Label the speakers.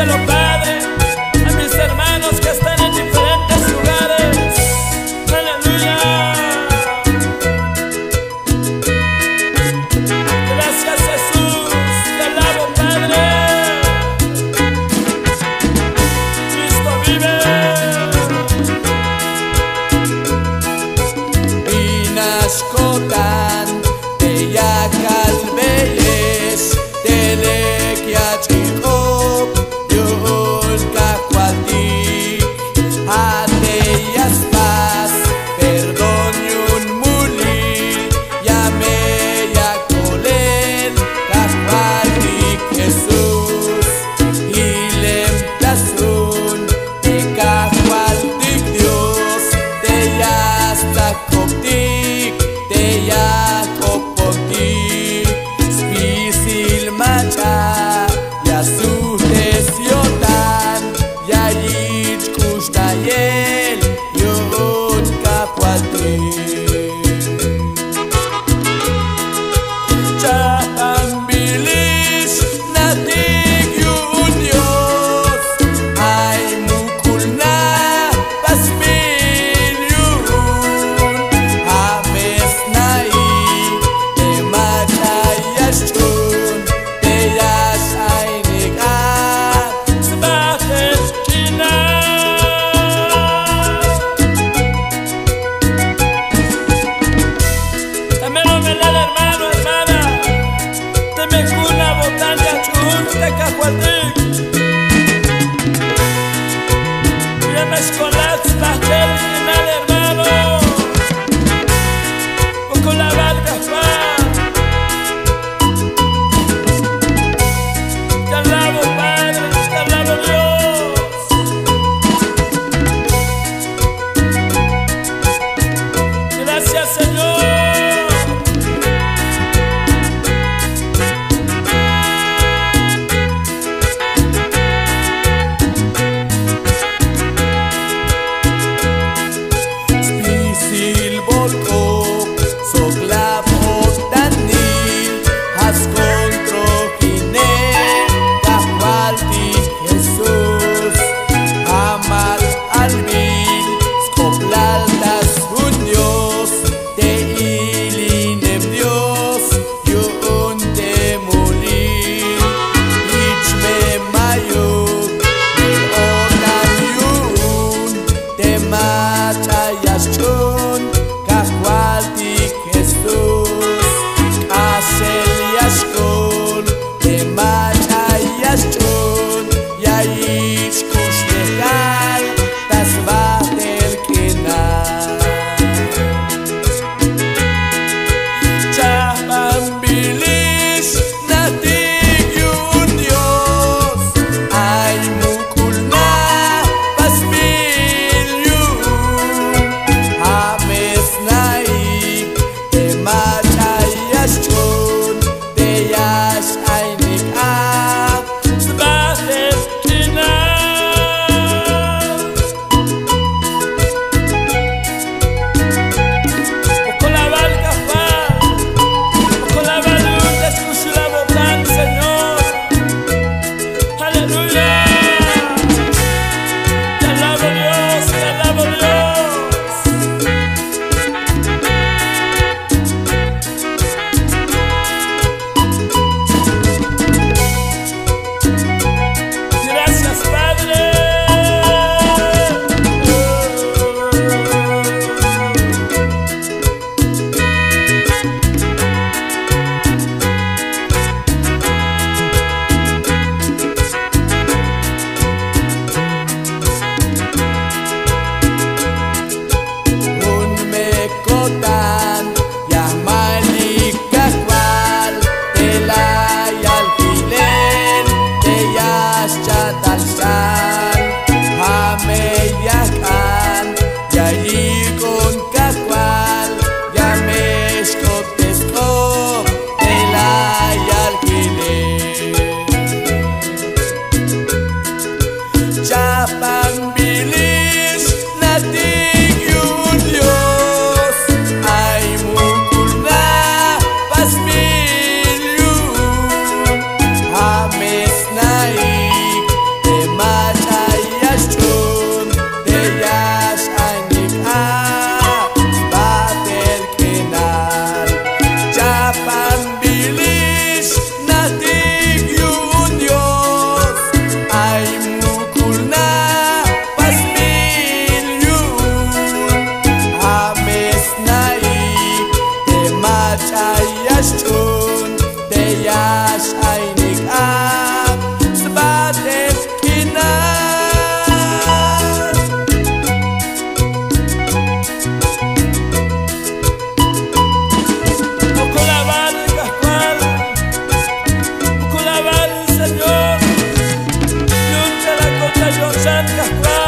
Speaker 1: a los padres, a mis hermanos que están
Speaker 2: toda misil volcó.
Speaker 1: sun